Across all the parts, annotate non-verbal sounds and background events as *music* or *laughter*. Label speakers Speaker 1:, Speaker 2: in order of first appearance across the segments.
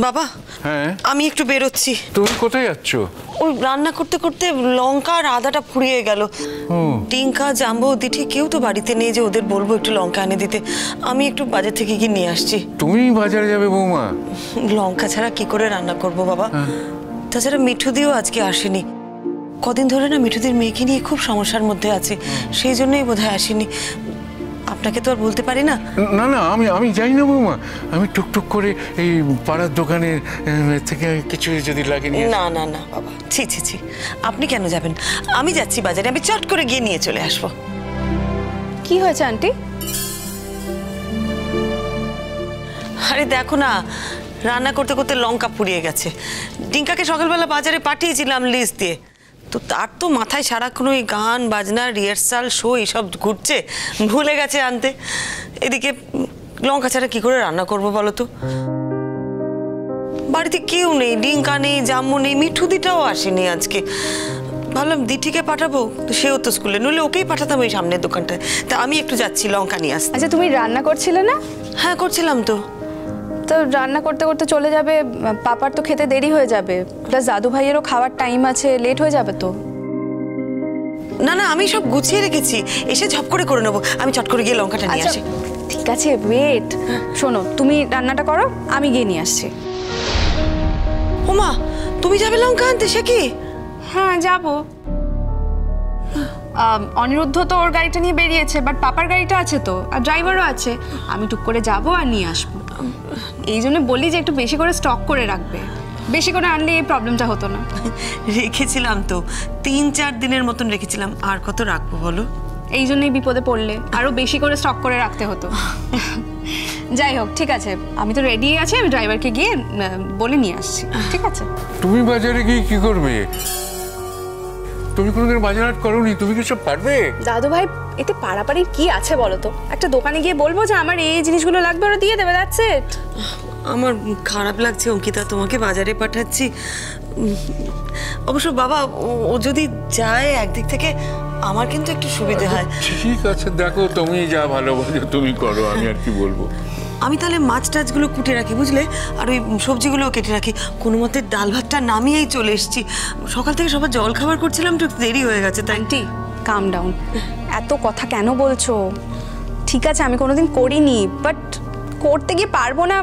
Speaker 1: বাবা
Speaker 2: হ্যাঁ।
Speaker 1: আমি একটু বেরোচ্ছি।
Speaker 2: তুমি কোথায় যাচ্ছ?
Speaker 1: ওই রান্না করতে করতে লঙ্কা আর আদাটা ফুরিয়ে গেল। টিঙ্কা জাম্বো দিঠি কেউ তো বাড়িতে নেই যে ওদের বলব একটু লঙ্কা এনে দিতে। আমি একটু বাজার থেকে গিয়ে নিয়ে আসছি।
Speaker 2: তুমি বাজারে যাবে বৌমা।
Speaker 1: লঙ্কা ছাড়া কি করে রান্না করব বাবা? তাছাড়া মিঠু মিঠুদিও আজকে আসেনি। কদিন ধরে না মিঠুদের মেয়েকে নিয়ে খুব সমস্যার মধ্যে আছে। সেই জন্যই বোধহয় আসেনি। আপনাকে তো আর বলতে পারি না।
Speaker 2: না না আমি আমি যাই না বৌমা। আমি টুকটুক করে এই পাড়ার দোকানের থেকে কিছু যদি লাগে নিয়ে
Speaker 1: না না না বাবা। ছি ছি ছি। আপনি কেন যাবেন? আমি যাচ্ছি বাজারে আমি চট করে গিয়ে নিয়ে চলে আসব।
Speaker 3: কি হয়েছে আন্টি?
Speaker 1: আরে দেখো না রান্না করতে করতে লঙ্কা পুড়িয়ে গেছে। ডিঙ্কাকে সকালবেলা বাজারে পাঠিয়েছিলাম লিস্ট দিয়ে। তো তার তো মাথায় সারাক্ষণ ওই গান বাজনা রিহার্সাল শো এইসব ঘুরছে ভুলে গেছে আনতে। এদিকে লঙ্কা ছাড়া কি করে রান্না করব বলো তো? বাড়িতে কেউ নেই ডিঙ্কা নেই জাম্মু নেই মিঠুদিটাও আসেনি আজকে। ভাবলাম দিঠিকে পাঠাবো তো সেও তো স্কুলে নইলে ওকেই পাঠাতাম ওই সামনের দোকানটায়। তা আমি একটু যাচ্ছি লঙ্কা নিয়ে আসতে।
Speaker 3: আচ্ছা তুমি রান্না করছিলে না?
Speaker 1: হ্যাঁ করছিলাম তো।
Speaker 3: তো রান্না করতে করতে চলে যাবে পাপার তো খেতে দেরি হয়ে যাবে। প্লাস দাদু ভাইয়েরও খাওয়ার টাইম আছে লেট হয়ে যাবে তো।
Speaker 1: না না আমি সব গুছিয়ে রেখেছি। এসে ঝপ করে করে নেব। আমি চট করে গিয়ে লঙ্কাটা নিয়ে
Speaker 3: আচ্ছা
Speaker 1: আসি।
Speaker 3: ঠিক আছে ওয়েট শোনো তুমি রান্নাটা করো আমি গিয়ে নিয়ে আসছি।
Speaker 1: ওমা তুমি যাবে লঙ্কা আনতে সে কি?
Speaker 3: হ্যাঁ যাব। অনিরুদ্ধ তো ওর গাড়িটা নিয়ে বেরিয়েছে বাট পাপার গাড়িটা আছে তো আর ড্রাইভারও আছে। আমি টুক করে যাব আর নিয়ে আসব। এই জন্য বলি যে একটু বেশি করে স্টক করে রাখবে। বেশি করে আনলে এই প্রবলেমটা হতো না। *laughs*
Speaker 1: রেখেছিলাম তো তিন চার দিনের মতন রেখেছিলাম আর কত রাখব বলো?
Speaker 3: এই জন্যই বিপদে পড়লে আরও বেশি করে স্টক করে রাখতে হতো। *laughs* যাই হোক ঠিক আছে আমি তো রেডি আছি আমি ড্রাইভারকে গিয়ে বলে নিয়ে আসছি ঠিক আছে?
Speaker 2: তুমি বাজারে গিয়ে কি করবে? তুমি কোনোদিন বাজার হাট করোনি? তুমি কি সব পারবে?
Speaker 3: দাদু ভাই এতে পাড়াপাড়ির কি আছে বলো তো একটা দোকানে গিয়ে বলব যে আমার এই জিনিসগুলো লাগবে ওরা দিয়ে দেবে দ্যাটস ইট
Speaker 1: আমার খারাপ লাগছে অঙ্কিতা তোমাকে বাজারে পাঠাচ্ছি। অবশ্য বাবা ও- ও যদি যায় একদিক থেকে আমার কিন্তু একটু সুবিধে হয়।
Speaker 2: ঠিক আছে দেখো তুমি যা ভালো বোঝো তুমি করো আমি আর কি বলব।
Speaker 1: আমি তাহলে মাছ টাছগুলো কুটে রাখি বুঝলে? আর ওই সবজিগুলোও কেটে রাখি। কোনো মতে ডাল ভাতটা নামিয়েই চলে এসেছি। সকাল থেকে সবার জল খাবার করছিলাম একটু দেরি হয়ে গেছে তাই
Speaker 3: আন্টি কাম ডাউন এত কথা কেন বলছো? ঠিক আছে আমি কোনোদিন করিনি বাট করতে গিয়ে পারব না।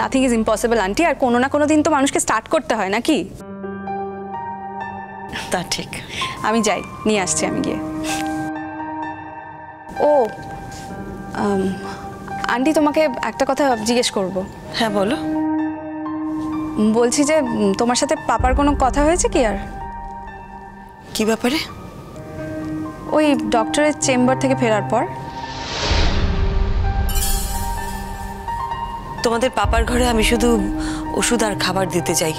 Speaker 3: নাথিং ইজ ইম্পসিবল আন্টি আর কোনো না কোনো দিন তো মানুষকে স্টার্ট করতে হয় নাকি?
Speaker 1: তা ঠিক।
Speaker 3: আমি যাই নিয়ে আসছি আমি গিয়ে। ও আন্টি তোমাকে একটা কথা জিজ্ঞেস করব।
Speaker 1: হ্যাঁ বলো।
Speaker 3: বলছি যে তোমার সাথে পাপার কোনো কথা হয়েছে কি আর?
Speaker 1: কি ব্যাপারে?
Speaker 3: ওই ডক্টরের চেম্বার থেকে ফেরার পর।
Speaker 1: তোমাদের পাপার ঘরে আমি শুধু ওষুধ আর খাবার দিতে যাই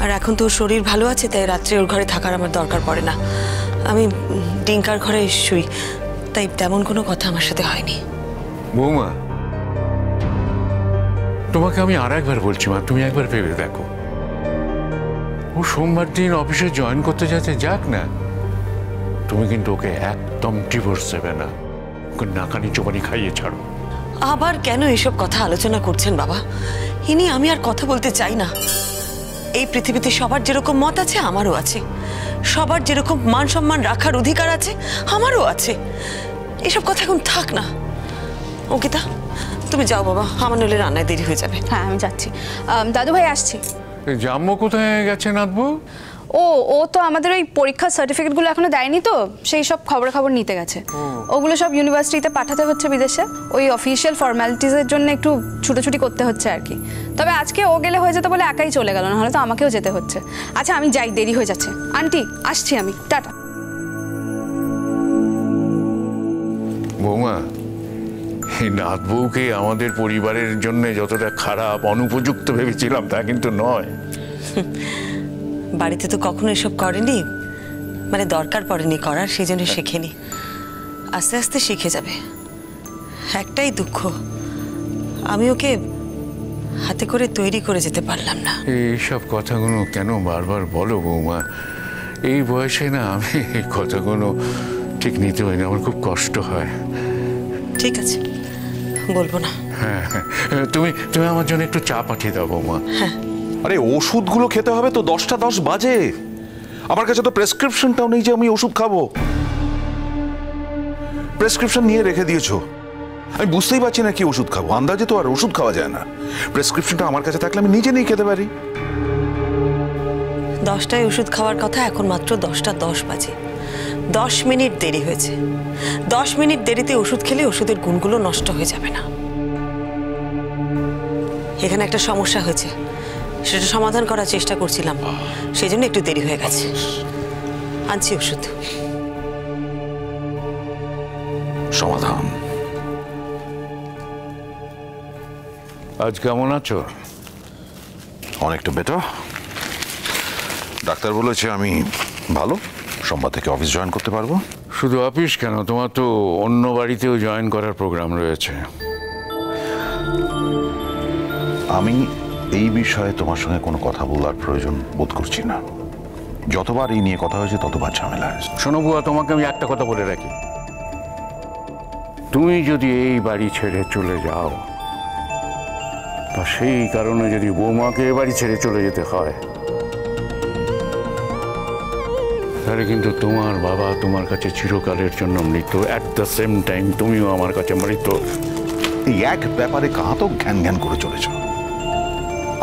Speaker 1: আর এখন তো ওর শরীর ভালো আছে তাই রাত্রে ওর ঘরে থাকার আমার দরকার পড়ে না। আমি ডিঙ্কার ঘরে শুই। তাই তেমন কোনো কথা আমার সাথে হয়নি।
Speaker 2: বৌমা তোমাকে আমি আর একবার বলছি মা তুমি একবার ভেবে দেখো। ও সোমবার দিন অফিসে জয়েন করতে যাচ্ছে যাক না তুমি কিন্তু ওকে একদম ডিভোর্স দেবে না। ওকে নাকানি চোপানি খাইয়ে ছাড়ো।
Speaker 1: আবার কেন এসব কথা আলোচনা করছেন বাবা? ইনি আমি আর কথা বলতে চাই না। এই পৃথিবীতে সবার যেরকম মত আছে আমারও আছে। সবার যেরকম মান সম্মান রাখার অধিকার আছে আমারও আছে। এসব কথা এখন থাক না। অঙ্কিতা তুমি যাও বাবা আমার নইলে রান্নায় দেরি হয়ে যাবে।
Speaker 3: হ্যাঁ আমি যাচ্ছি। দাদু ভাই আসছি।
Speaker 2: জাম্মু কোথায় গেছে নাথবু
Speaker 3: ও ও তো আমাদের ওই পরীক্ষার সার্টিফিকেটগুলো এখনও দেয়নি তো সেই সব খবর খবর নিতে গেছে। ওগুলো সব ইউনিভার্সিটিতে পাঠাতে হচ্ছে বিদেশে ওই অফিসিয়াল ফর্মালিটিসের জন্য একটু ছুটোছুটি করতে হচ্ছে আর কি। তবে আজকে ও গেলে হয়ে যেতে বলে একাই চলে গেল নাহলে তো আমাকেও যেতে হচ্ছে। আচ্ছা আমি যাই দেরি হয়ে যাচ্ছে। আন্টি আসছি আমি টাটা।
Speaker 2: বৌমা এই নাথ বউকে আমাদের পরিবারের জন্য যতটা খারাপ অনুপযুক্ত ভেবেছিলাম তা কিন্তু নয়। *laughs*
Speaker 1: বাড়িতে তো কখনো এসব করেনি। মানে দরকার পড়েনি করার সেই জন্য শেখেনি। আস্তে আস্তে শিখে যাবে। একটাই দুঃখ আমি ওকে হাতে করে তৈরি করে যেতে পারলাম না।
Speaker 2: এইসব কথাগুলো কেন বারবার বলো বৌমা? এই বয়সে না আমি এই কথাগুলো ঠিক নিতে পারি না আমার খুব কষ্ট হয়।
Speaker 1: ঠিক আছে বলব না।
Speaker 2: হ্যাঁ হ্যাঁ। তুমি তুমি আমার জন্য একটু চা পাঠিয়ে দাও বৌমা।
Speaker 4: আরে, ওষুধগুলো খেতে হবে তো দশটা দশ বাজে। আমার কাছে তো প্রেসক্রিপশনটাও নেই যে আমি ওষুধ খাব। প্রেসক্রিপশন নিয়ে রেখে দিয়েছ। আমি বুঝতেই পারছি না কি ওষুধ খাব। আন্দাজে তো আর ওষুধ খাওয়া যায় না। প্রেসক্রিপশনটা আমার কাছে থাকলে আমি নিজে নিয়ে খেতে পারি।
Speaker 1: দশটায় ওষুধ খাওয়ার কথা এখন মাত্র দশটা দশ বাজে। দশ মিনিট দেরি হয়েছে। দশ মিনিট দেরিতে ওষুধ খেলে ওষুধের গুণগুলো নষ্ট হয়ে যাবে না। এখানে একটা সমস্যা হয়েছে। সেটা সমাধান করার চেষ্টা করছিলাম। সেই জন্য একটু দেরি হয়ে গেছে। আনছি ওষুধ।
Speaker 4: সমাধান।
Speaker 2: আজ কেমন আছো?
Speaker 4: অনেকটা বেটার ডাক্তার বলেছে আমি ভালো। সোমবার থেকে অফিস জয়েন করতে পারব।
Speaker 2: শুধু অফিস কেন? তোমার তো অন্য বাড়িতেও জয়েন করার প্রোগ্রাম রয়েছে।
Speaker 4: আমি এই বিষয়ে তোমার সঙ্গে কোনো কথা বলার প্রয়োজন বোধ করছি না। যতবার এই নিয়ে কথা হয়েছে ততবার ঝামেলা হয়েছে।
Speaker 2: শোনো বুয়া তোমাকে আমি একটা কথা বলে রাখি। তুমি যদি এই বাড়ি ছেড়ে চলে যাও তা সেই কারণে যদি বৌমাকে এ বাড়ি ছেড়ে চলে যেতে হয় তাহলে কিন্তু তোমার বাবা তোমার কাছে চিরকালের জন্য মৃত। অ্যাট দ্য সেম টাইম তুমিও আমার কাছে মৃত।
Speaker 4: এই এক ব্যাপারে কাহা তো ঘ্যান ঘ্যান করে চলেছ।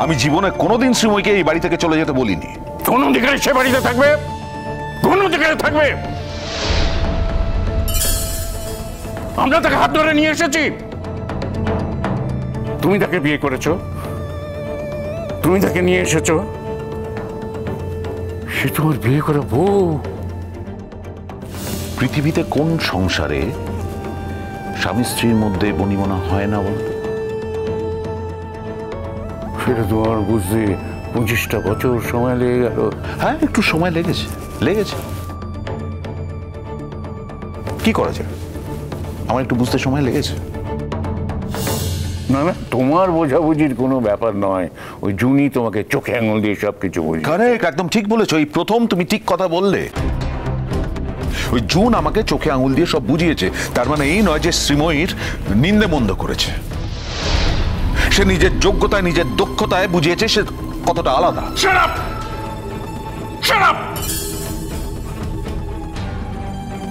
Speaker 4: আমি জীবনে কোনোদিন শ্রীময়কে এই বাড়ি থেকে চলে যেতে বলিনি।
Speaker 2: কোন অধিকারে সে বাড়িতে থাকবে? কোন অধিকারে থাকবে? আমরা তাকে হাত ধরে নিয়ে এসেছি। তুমি তাকে বিয়ে করেছ? তুমি তাকে নিয়ে এসেছ? সে তোমার বিয়ে করে বউ।
Speaker 4: পৃথিবীতে কোন সংসারে স্বামী স্ত্রীর মধ্যে বনিবনা হয় না বলতো
Speaker 2: সেটা তোমার বুঝতে পঁচিশটা বছর সময় লেগে গেল।
Speaker 4: হ্যাঁ একটু সময় লেগেছে লেগেছে। কি করা যায়? আমার একটু বুঝতে সময় লেগেছে।
Speaker 2: না না তোমার বোঝাবুঝির কোনো ব্যাপার নয়। ওই জুনি তোমাকে চোখে আঙুল দিয়ে সব কিছু বুঝি
Speaker 4: কারেক্ট একদম ঠিক বলেছ। এই প্রথম তুমি ঠিক কথা বললে। ওই জুন আমাকে চোখে আঙুল দিয়ে সব বুঝিয়েছে। তার মানে এই নয় যে শ্রীময়ীর নিন্দে মন্দ করেছে। সে নিজের যোগ্যতায় নিজের দক্ষতায় বুঝিয়েছে সে কতটা আলাদা!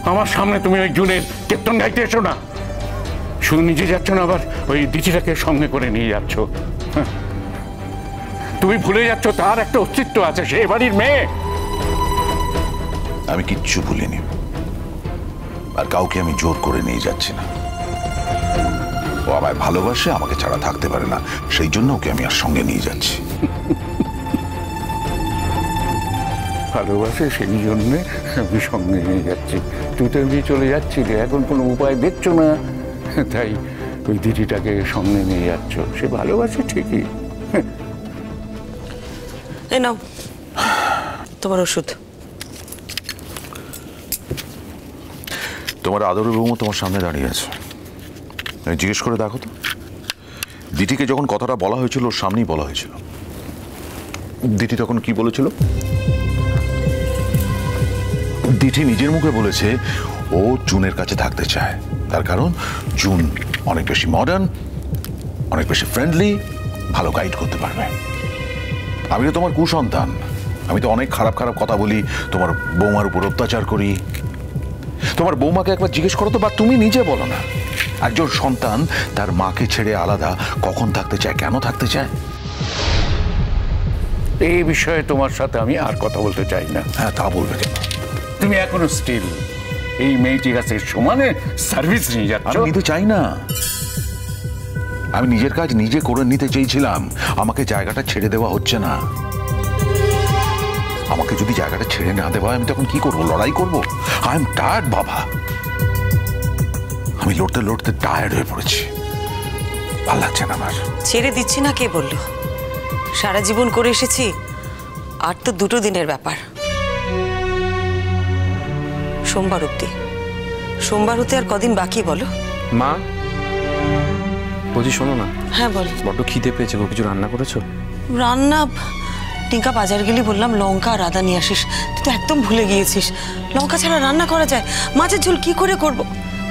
Speaker 2: আমার সামনে তুমি ওই জুনের কীর্তন গাইতে এসো না। শুধু নিজে যাচ্ছ না আবার ওই দিদিটাকে সঙ্গে করে নিয়ে যাচ্ছ। হ্যাঁ। তুমি ভুলে যাচ্ছ তার একটা অস্তিত্ব আছে সে বাড়ির মেয়ে।
Speaker 4: আমি কিচ্ছু ভুলিনি। আর কাউকে আমি জোর করে নিয়ে যাচ্ছি না। আমায় ভালোবাসে আমাকে ছাড়া থাকতে পারে না। সেই জন্য ওকে আমি আর সঙ্গে নিয়ে যাচ্ছি।
Speaker 2: ভালোবাসে সেই জন্যে আমি সঙ্গে নিয়ে যাচ্ছি। তুই তো এমনি চলে যাচ্ছিলে এখন কোনো উপায় দেখছ না? তাই ওই দিদিটাকে সঙ্গে নিয়ে যাচ্ছ। সে ভালোবাসে ঠিকই।
Speaker 1: এ নাও তোমার ওষুধ।
Speaker 4: তোমার আদরের বৌমা তোমার সামনে দাঁড়িয়ে আছে। জিজ্ঞেস করে দেখো তো। দিটিকে যখন কথাটা বলা হয়েছিল, ওর সামনেই বলা হয়েছিল। দিটি তখন কি বলেছিল? দিঠি নিজের মুখে বলেছে, ও জুনের কাছে থাকতে চায়। তার কারণ জুন অনেক বেশি মডার্ন অনেক বেশি ফ্রেন্ডলি ভালো গাইড করতে পারবে। আমি তো তোমার কুসন্তান। আমি তো অনেক খারাপ খারাপ কথা বলি, তোমার বৌমার উপর অত্যাচার করি। তোমার বৌমাকে একবার জিজ্ঞেস করো তো, বা তুমি নিজে বলো না। একজন সন্তান তার মাকে ছেড়ে আলাদা কখন থাকতে চায় কেন থাকতে চায়?
Speaker 2: এই বিষয়ে তোমার সাথে আমি আর কথা বলতে চাই না।
Speaker 4: হ্যাঁ তা বলবে কেন?
Speaker 2: তুমি এখনও স্টিল এই মেয়েটির কাছে সমানে সার্ভিস নিয়ে যাচ্ছ।
Speaker 4: আমি নিতে চাই না। আমি নিজের কাজ নিজে করে নিতে চেয়েছিলাম। আমাকে জায়গাটা ছেড়ে দেওয়া হচ্ছে না। আমাকে যদি জায়গাটা ছেড়ে না দেওয়া হয়, আমি তখন কি করব? লড়াই করব? আই এম টায়ার্ড বাবা। আমি লড়তে লড়তে টায়ার্ড হয়ে পড়েছি। ভালো লাগছে না আমার।
Speaker 1: ছেড়ে দিচ্ছি না কে বলল? সারা জীবন করে এসেছি আর তো দুটো দিনের ব্যাপার। সোমবার অব্দি সোমবার হতে আর কদিন বাকি বলো?
Speaker 5: মা? বলছি শোনো না।
Speaker 1: হ্যাঁ বল।
Speaker 5: বড্ড খিদে পেয়েছে গো কিছু রান্না করেছ?
Speaker 1: রান্না টিঙ্কা বাজার গেলি বললাম লঙ্কা আর আদা নিয়ে আসিস। তুই তো একদম ভুলে গিয়েছিস। লঙ্কা ছাড়া রান্না করা যায়। মাছের ঝোল কি করে করব?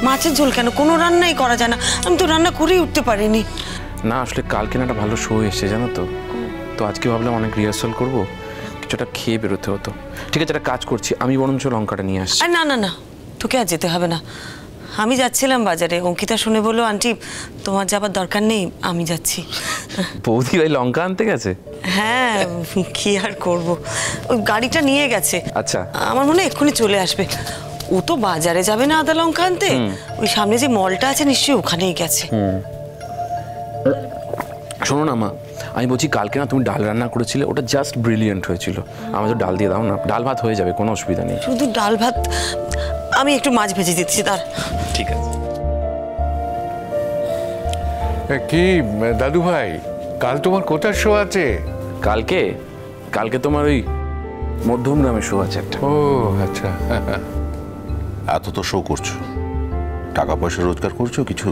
Speaker 1: মাছের ঝোল কেন? কোনো রান্নাই করা যায় না। আমি তো রান্না করেই উঠতে পারিনি।
Speaker 5: না আসলে কালকে না একটা ভালো শো এসছে জানো তো? তো আজকে ভাবলাম অনেক রিহার্সাল করব কিছুটা খেয়ে বেরোতে হতো। ঠিক আছে একটা কাজ করছি আমি বরঞ্চ লঙ্কাটা নিয়ে আসছি।
Speaker 1: না না না তোকে আর যেতে হবে না। আমি যাচ্ছিলাম বাজারে অঙ্কিতা শুনে বলল আন্টি তোমার যাবার দরকার নেই আমি যাচ্ছি।
Speaker 5: বৌদি ভাই লঙ্কা আনতে গেছে?
Speaker 1: হ্যাঁ কি আর করব? ওই গাড়িটা নিয়ে গেছে।
Speaker 5: আচ্ছা।
Speaker 1: আমার মনে হয় এক্ষুনি চলে আসবে। ও তো বাজারে যাবে না আদা লঙ্কা আনতে। ওই সামনে যে মলটা আছে নিশ্চয়ই ওখানেই গেছে।
Speaker 5: শোনো না মা আমি বলছি কালকে না তুমি ডাল রান্না করেছিলে ওটা জাস্ট ব্রিলিয়েন্ট হয়েছিল। আমাদের ডাল দিয়ে দাও না ডাল ভাত হয়ে যাবে কোনো অসুবিধা নেই।
Speaker 1: শুধু ডাল ভাত আমি একটু মাছ ভেজে দিচ্ছি তার
Speaker 5: ঠিক আছে।
Speaker 2: কি দাদু ভাই কাল তোমার কোথার শো আছে?
Speaker 5: কালকে? কালকে তোমার ওই মধ্যম গ্রামে শো আছে একটা।
Speaker 2: ও আচ্ছা।
Speaker 4: এত তো শো করছ। টাকা পয়সা রোজগার করছ কিছু?